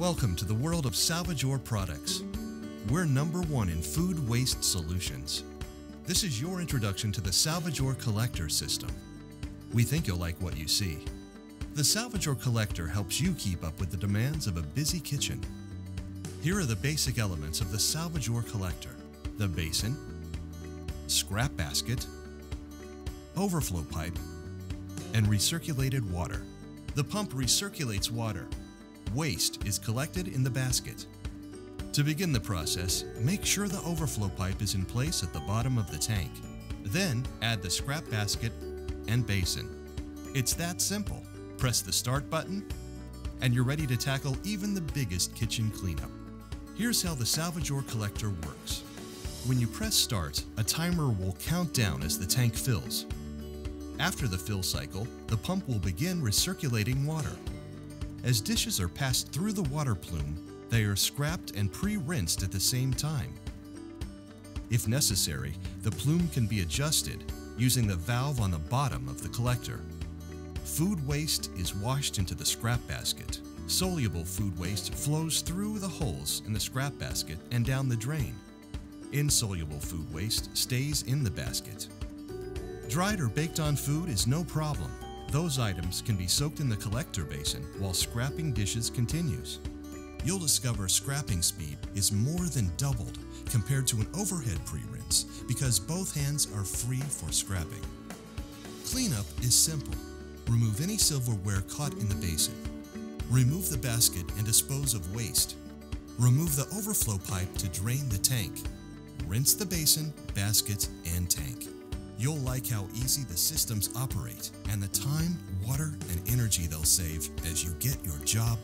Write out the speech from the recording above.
Welcome to the world of Salvajor products. We're number one in food waste solutions. This is your introduction to the Salvajor Collector system. We think you'll like what you see. The Salvajor Collector helps you keep up with the demands of a busy kitchen. Here are the basic elements of the Salvajor Collector the basin, scrap basket, overflow pipe, and recirculated water. The pump recirculates water. Waste is collected in the basket. To begin the process, make sure the overflow pipe is in place at the bottom of the tank. Then add the scrap basket and basin. It's that simple. Press the start button, and you're ready to tackle even the biggest kitchen cleanup. Here's how the Salvajor collector works. When you press start, a timer will count down as the tank fills. After the fill cycle, the pump will begin recirculating water. As dishes are passed through the water plume, they are scrapped and pre-rinsed at the same time. If necessary, the plume can be adjusted using the valve on the bottom of the collector. Food waste is washed into the scrap basket. Soluble food waste flows through the holes in the scrap basket and down the drain. Insoluble food waste stays in the basket. Dried or baked on food is no problem. Those items can be soaked in the collector basin while scrapping dishes continues. You'll discover scrapping speed is more than doubled compared to an overhead pre-rinse because both hands are free for scrapping. Cleanup is simple. Remove any silverware caught in the basin. Remove the basket and dispose of waste. Remove the overflow pipe to drain the tank. Rinse the basin, basket, and tank. You'll like how easy the systems operate and the time, water, and energy they'll save as you get your job